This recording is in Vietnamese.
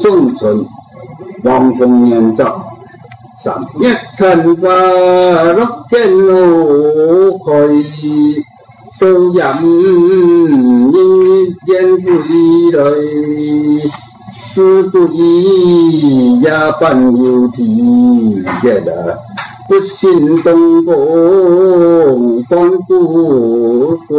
永存，王中年照，三一尘花落见路开，收任一烟回来，四不一也半有体的。不信东风光不回。